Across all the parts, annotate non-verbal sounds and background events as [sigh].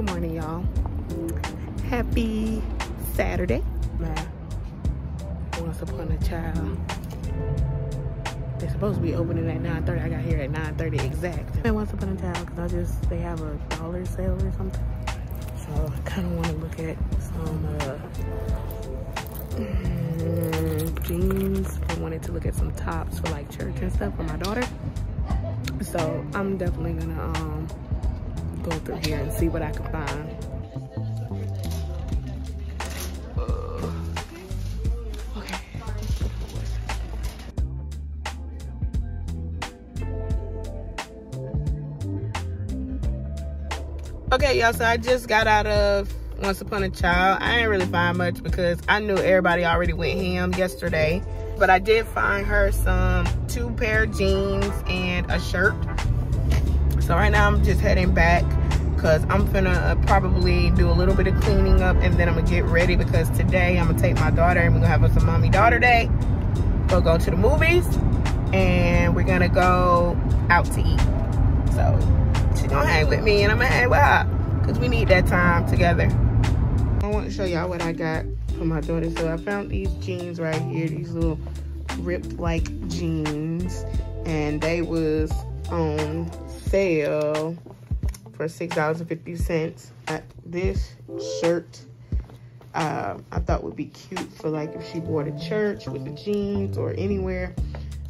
Good morning, y'all. Happy Saturday. Man, once upon a child. They're supposed to be opening at 9.30. I got here at 9.30 exact. And once upon a child, because I just, they have a dollar sale or something. So I kind of want to look at some uh, mm, jeans. I wanted to look at some tops for like church and stuff for my daughter. So I'm definitely gonna um, go through here and see what I can find. Okay, y'all, so I just got out of Once Upon a Child. I didn't really find much because I knew everybody already went ham yesterday. But I did find her some two pair jeans and a shirt. So right now I'm just heading back because I'm gonna uh, probably do a little bit of cleaning up and then I'm gonna get ready because today I'm gonna take my daughter and we're gonna have a some mommy daughter day. We'll go to the movies and we're gonna go out to eat. So she's gonna hang with me and I'm gonna hang with her because we need that time together. I want to show y'all what I got for my daughter. So I found these jeans right here, these little ripped like jeans and they was on sale for $6.50. Uh, this shirt uh, I thought would be cute for like if she wore to church with the jeans or anywhere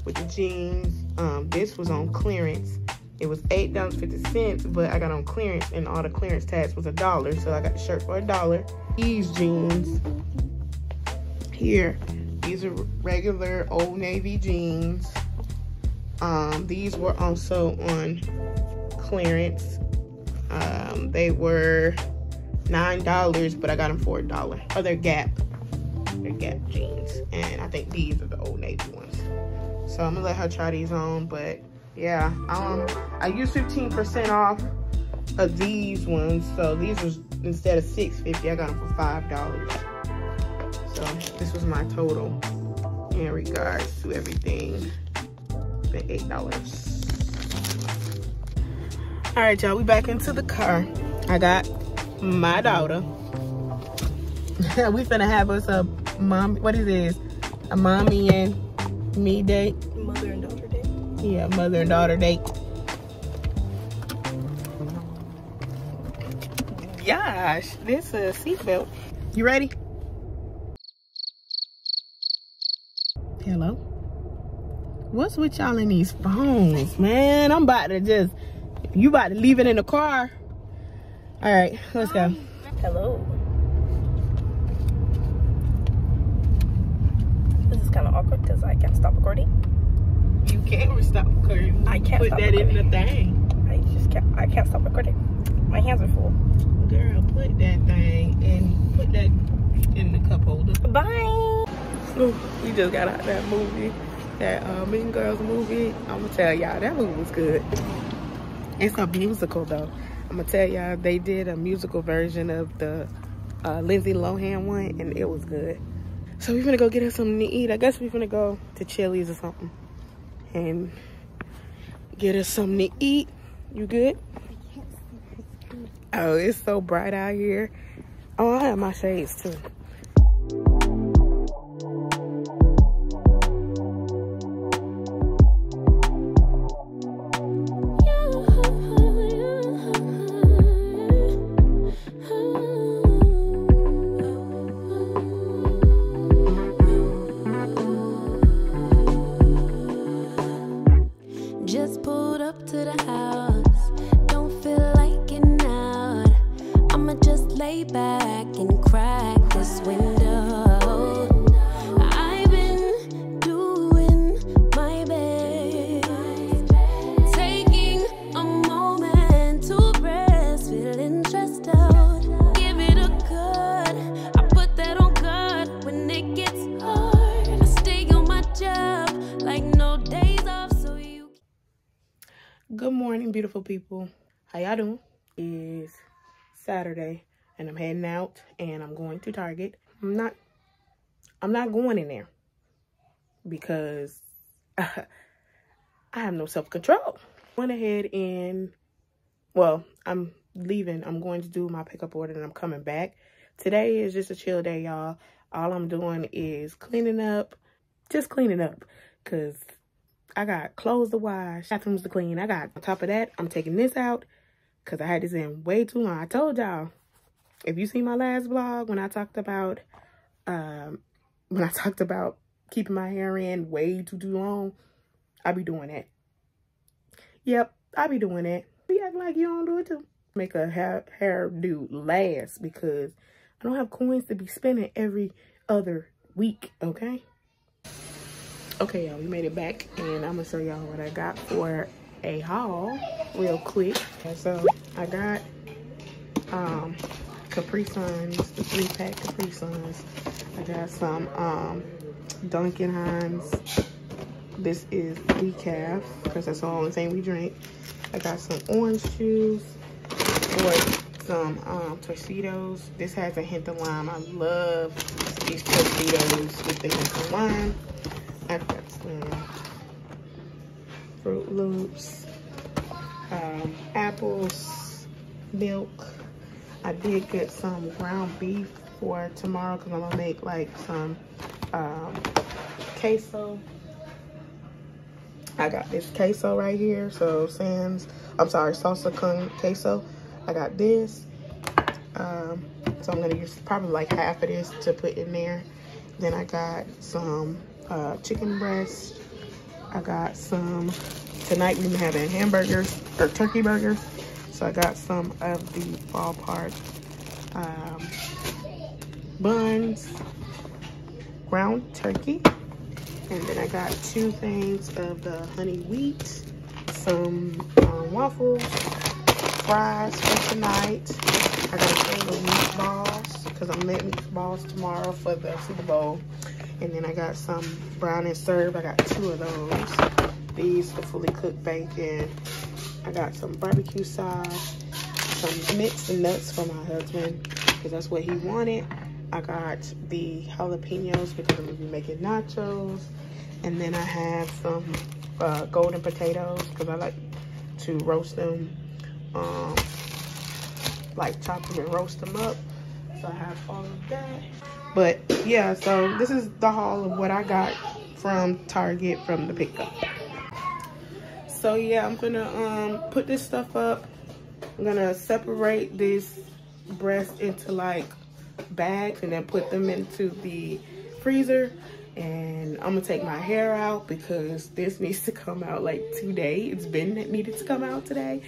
with the jeans. Um, this was on clearance it was eight dollars fifty cents, but I got on clearance, and all the clearance tags was a dollar, so I got the shirt for a dollar. These jeans here, these are regular Old Navy jeans. Um, these were also on clearance. Um, they were nine dollars, but I got them for a dollar. Oh, they're Gap. They're Gap jeans, and I think these are the Old Navy ones. So I'm gonna let her try these on, but yeah um i used 15 percent off of these ones so these was instead of 650 i got them for five dollars so this was my total in regards to everything the eight dollars all right y'all we back into the car i got my daughter [laughs] we finna have us a mom what is this a mommy and me date mother and daughter date? yeah, mother and daughter date. Gosh, this is a seatbelt. You ready? Hello? What's with y'all in these phones, man? I'm about to just, you about to leave it in the car. All right, let's go. Hello. This is kind of awkward because I can't stop recording. You can't stop recording. I can't put that recording. in the thing. I just can't. I can't stop recording. My hands are full. Girl, put that thing and put that in the cup holder. Bye. Ooh, we just got out that movie, that uh, Mean Girls movie. I'm gonna tell y'all that movie was good. It's a musical though. I'm gonna tell y'all they did a musical version of the uh, Lindsay Lohan one, and it was good. So we're gonna go get us something to eat. I guess we're gonna go to Chili's or something and get us something to eat. You good? Oh, it's so bright out here. Oh, I have my shades too. How y'all doing? Is Saturday and I'm heading out and I'm going to Target. I'm not I'm not going in there because [laughs] I have no self-control. Went ahead and well, I'm leaving, I'm going to do my pickup order and I'm coming back. Today is just a chill day, y'all. All I'm doing is cleaning up, just cleaning up because I got clothes to wash, bathrooms to clean. I got, on top of that, I'm taking this out because I had this in way too long. I told y'all, if you see my last vlog when I talked about, um, [laughs] when I talked about keeping my hair in way too, too long, I be doing that. Yep, I be doing that. Be acting like you don't do it too. Make a hair, hair do last because I don't have coins to be spending every other week, okay? Okay, y'all, we made it back and I'm gonna show y'all what I got for a haul real quick. And so I got um Capri Suns, the three pack Capri Suns. I got some um Duncan Hines. This is decaf because that's all the only thing we drink. I got some orange juice or some um. This has a hint of lime. I love these Tostitos with the hint of lime. I got some Froot Loops, um, apples, milk. I did get some ground beef for tomorrow because I'm gonna make like some um, queso. I got this queso right here. So Sam's, I'm sorry, salsa con queso. I got this. Um, so I'm gonna use probably like half of this to put in there. Then I got some uh, chicken breast. I got some, tonight we've been having hamburgers or turkey burgers. So I got some of the ballpark um, buns, ground turkey. And then I got two things of the honey wheat, some um, waffles, fries for tonight. I got a thing of meatballs because I'm making meatballs tomorrow for the Super Bowl. And then I got some brown and serve. I got two of those. These for fully cooked bacon. I got some barbecue sauce, some mixed nuts for my husband because that's what he wanted. I got the jalapenos because I'm gonna be making nachos. And then I have some uh, golden potatoes because I like to roast them, um, like chop them and roast them up. So I have all of that. But yeah, so this is the haul of what I got from Target from the pickup. So yeah, I'm gonna um, put this stuff up. I'm gonna separate this breast into like bags and then put them into the freezer and I'm gonna take my hair out because this needs to come out like today. It's been needed to come out today.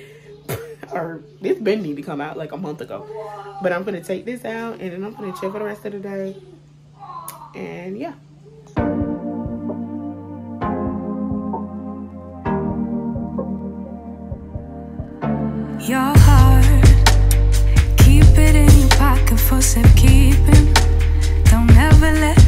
Or it's been needed to come out like a month ago. But I'm gonna take this out and then I'm gonna chill for the rest of the day. And yeah. Your heart, keep it in your pocket for. Don't ever let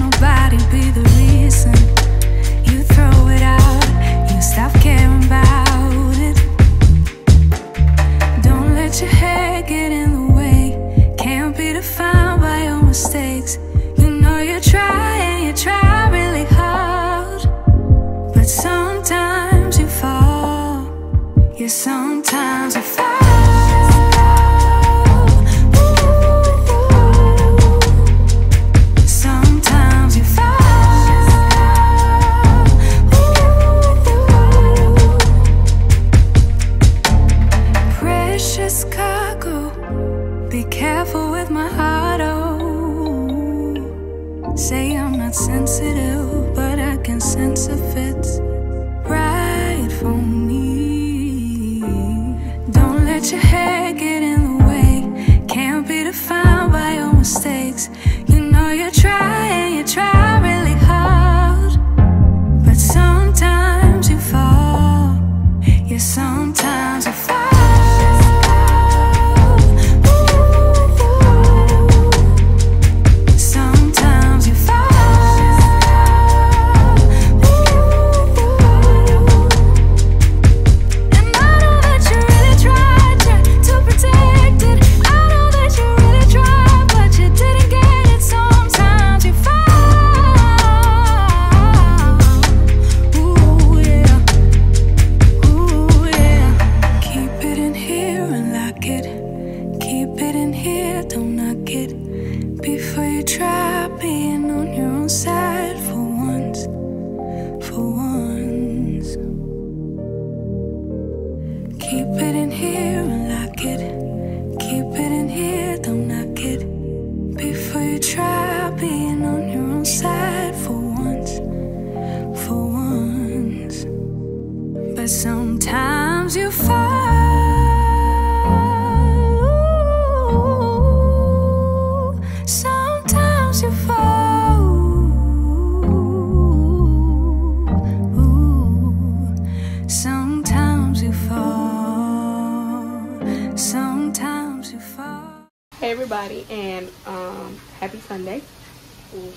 Hey everybody, and um, happy Sunday.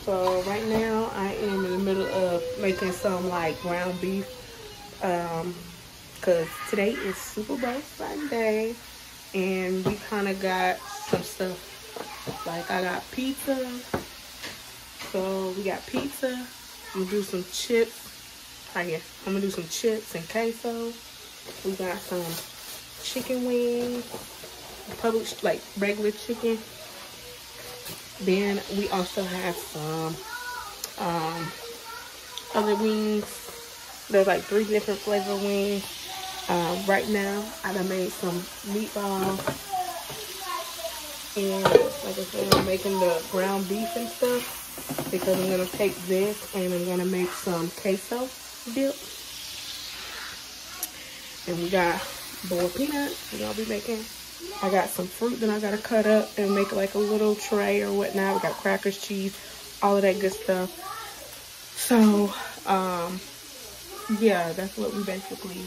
So right now I am in the middle of making some like ground beef, um, cause today is Super Bowl Sunday, and we kind of got some stuff. Like I got pizza, so we got pizza. I'm gonna do some chips. Right here, I'm gonna do some chips and queso. We got some chicken wings public like regular chicken. Then we also have some um, other wings. There's like three different flavor wings. Um, right now, I done made some meatballs. And like I said, I'm making the ground beef and stuff because I'm gonna take this and I'm gonna make some queso dip. And we got boiled peanuts. We're gonna be making I got some fruit that I gotta cut up and make like a little tray or whatnot. We got crackers, cheese, all of that good stuff. So, um, yeah, that's what we basically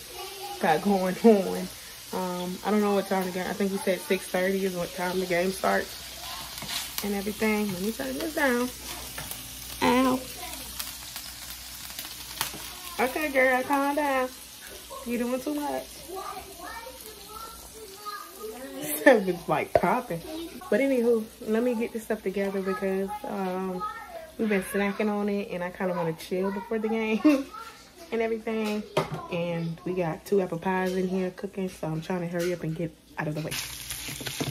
got going [laughs] on. Um, I don't know what time the game, I think we said 6.30 is what time the game starts and everything. Let me turn this down. Ow. Okay, girl, calm down. You doing too much. [laughs] it's like popping. But anywho, let me get this stuff together because um, we've been snacking on it and I kind of want to chill before the game [laughs] and everything. And we got two apple pies in here cooking, so I'm trying to hurry up and get out of the way.